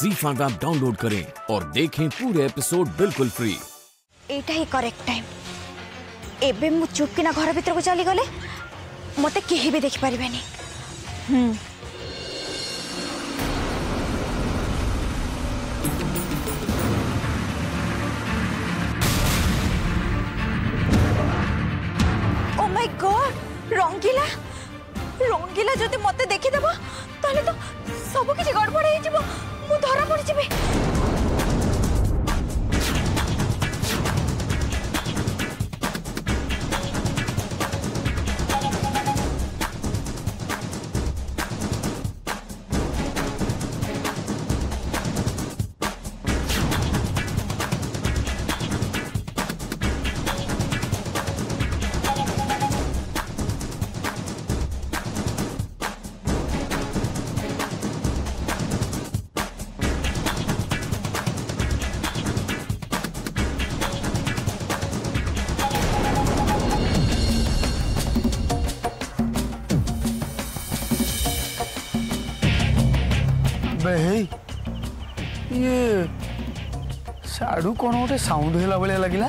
जी five app download करें और देखें पूरे एपिसोड बिल्कुल फ्री एटा ही करेक्ट टाइम एबे मु चुपकिना घर भीतर को चली गले मते केही भी देखि परिबेनी हम्म ଇଏ ସାଡ଼ୁ କ'ଣ ଗୋଟେ ସାଉଣ୍ଡ ହେଲା ଭଳିଆ ଲାଗିଲା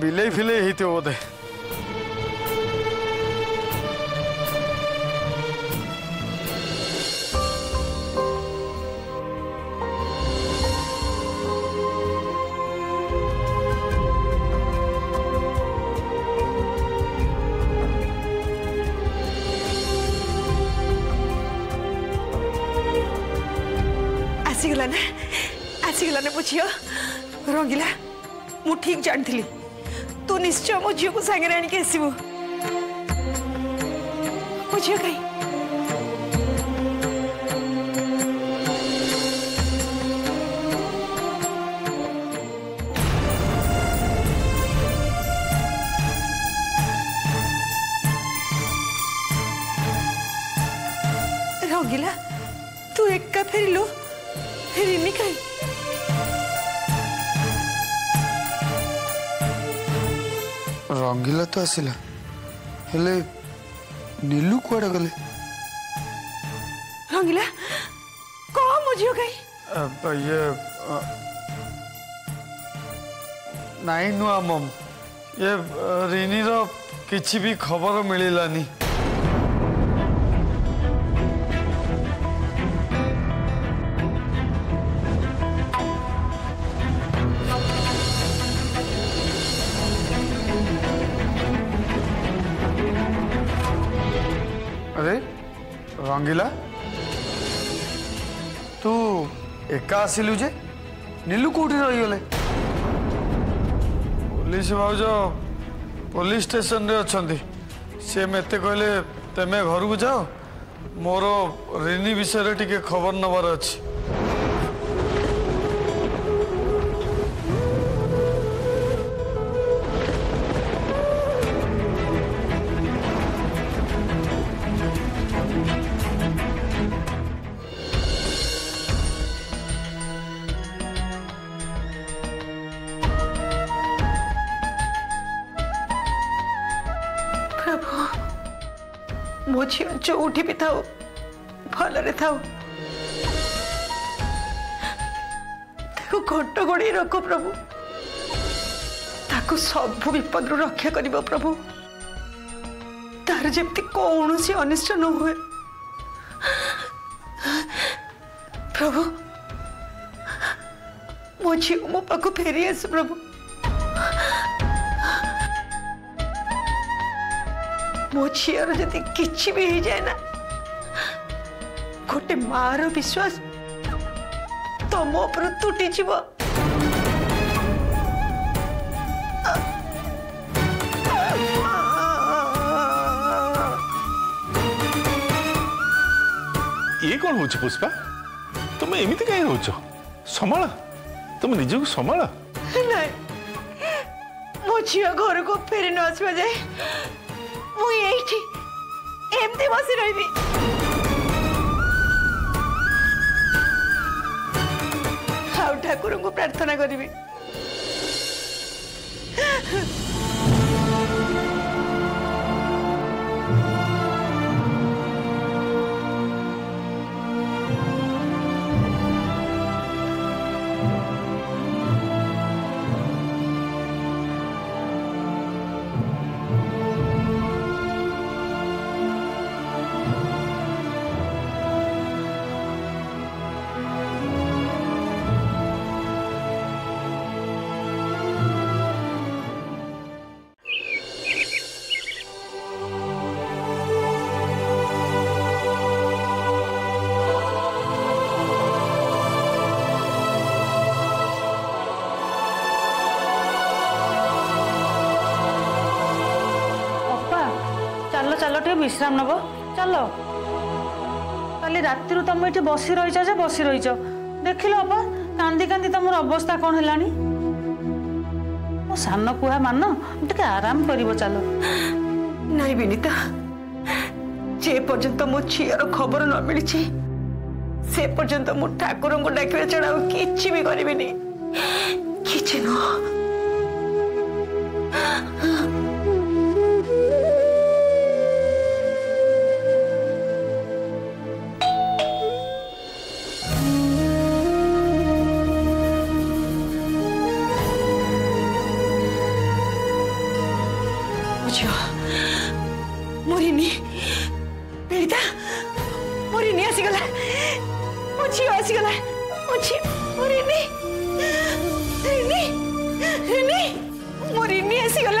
बिले फिले ही थे वो थे आसीगलाने आसीगलाने पूछियो रंगिला मु ठीक जानथली নিশ্চয় মো ঝিউকে সাগরে আনিকি আসবু মো ঝিউ কাই রঙ্গিলা তু একা ফেরিলু ରଙ୍ଗିଲା ତ ଆସିଲା ହେଲେ ନୀଲୁ କୁଆଡ଼େ ଗଲେ ରଙ୍ଗିଲା କଣ ମୋ ଝିଅ କାଇଁ ଇଏ ନାଇଁ ନୁଆ ମମ୍ ଇଏ ରିନିର କିଛି ବି ଖବର ମିଳିଲାନି अरे रंगीला तू एका आसिलु जे नीलू कौटी रहीगले पुलिस भाज पुलिस स्टेशन रे अच्छा सी मत कहले तुम घर को जाओ मोर रिनी विषय खबर नबार अच्छी ମୋ ଝିଅ ଯୋଉଠି ବି ଥାଉ ଭଲରେ ଥାଉ ତାକୁ ଘଣ୍ଟ ଗୋଡ଼େଇ ରଖ ପ୍ରଭୁ ତାକୁ ସବୁ ବିପଦରୁ ରକ୍ଷା କରିବ ପ୍ରଭୁ ତାର ଯେମିତି କୌଣସି ଅନିଷ୍ଟ ନ ହୁଏ ପ୍ରଭୁ ମୋ ଝିଅ ମୋ ପାଖକୁ ଫେରି ଆସୁ ପ୍ରଭୁ झीर जी कि गोटे मार विश्वास तम तो उपर तुटि जीव ये कौन हो पुष्पा तुम एम कहीं रोच संभा तुम निजक संभा मो झ घर को फेरी न जाए ମୁଁ ଏଇଠି ଏମିତି ବସି ରହିବି ଆଉ ଠାକୁରଙ୍କୁ ପ୍ରାର୍ଥନା କରିବି চাল টিকে বিশ্রাম নেব চাল কালি রাতি তুমি এটি বসি রইছ যে বসি রইছ দেখিল অপা কান্দি কান্দি তোমার অবস্থা কণ হলানি ମୋ ସାନ କୁହା ମାନ ଟିକେ ଆରାମ କରିବ ଚାଲ ନାଇଁ ବିନିତା ଯେ ପର୍ଯ୍ୟନ୍ତ ମୋ ଝିଅର ଖବର ନ ମିଳିଛି ସେ ପର୍ଯ୍ୟନ୍ତ ମୁଁ ଠାକୁରଙ୍କୁ ଡାକିବା ଛଡ଼ା ଆଉ କିଛି ବି କରିବିନି କିଛି ନୁହଁ ಮುಚ್ಚಿವಾಸಿಗಳ ಮುಚ್ಚಿ ಮುರಿನಿ ರಿನಿ ರಿನಿ ಮುರಿನಿ ಹಸಿಗಲ್ಲ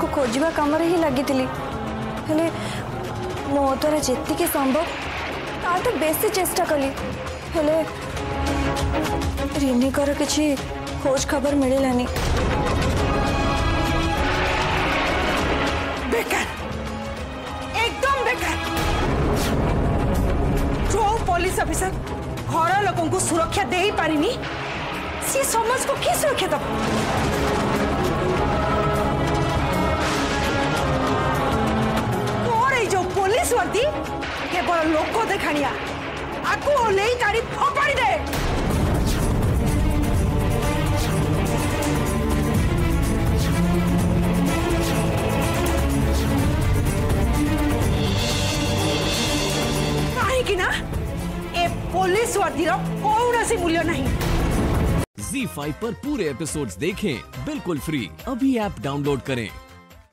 को खोजा कम लगी मो द्वारा जी संभव ता बे चेष्टा कली रिनिकर कि खोज खबर मिललानी बेकार जो पुलिस अफिसर घर लोक सुरक्षा दे पारिनी सी समाज को किस सुरक्षा दबा ईश्वरदी केवल लोक देखाणिया आपको नहीं तारी फोपाड़ी दे पुलिस वर्दी मूल्य नहीं Z5 पर पूरे एपिसोड्स देखें बिल्कुल फ्री अभी ऐप डाउनलोड करें